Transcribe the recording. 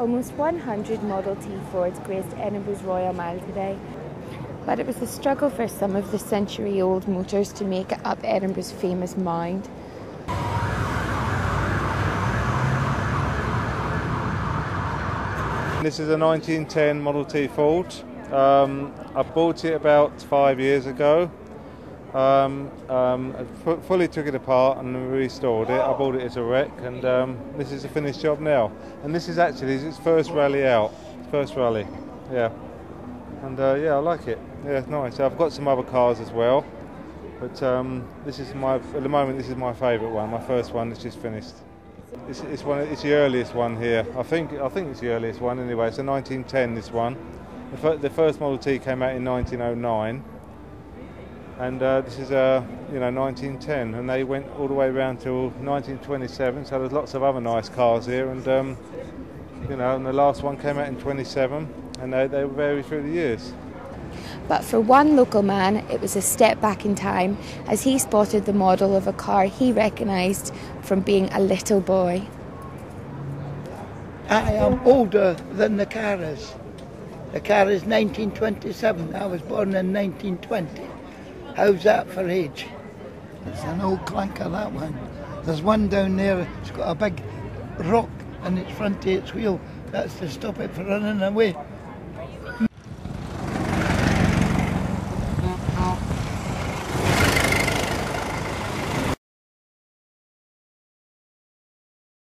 Almost 100 Model T Fords graced Edinburgh's Royal Mile today. But it was a struggle for some of the century old motors to make it up Edinburgh's famous mound. This is a 1910 Model T Ford. Um, I bought it about five years ago. Um, um, I fully took it apart and restored it. I bought it as a wreck, and um, this is a finished job now. And this is actually its first rally out, first rally, yeah. And uh, yeah, I like it. Yeah, it's nice. I've got some other cars as well, but um, this is my at the moment. This is my favourite one. My first one is just finished. It's, it's, one. It's the earliest one here. I think. I think it's the earliest one anyway. It's a 1910. This one. The, the first Model T came out in 1909, and uh, this is a you know 1910, and they went all the way around till 1927. So there's lots of other nice cars here, and um, you know, and the last one came out in 27, and they, they vary through the years. But for one local man, it was a step back in time as he spotted the model of a car he recognised from being a little boy. I am older than the car is. The car is 1927. I was born in 1920. How's that for age? It's an old clanker, that one. There's one down there, it's got a big rock in its front of its wheel. That's to stop it from running away.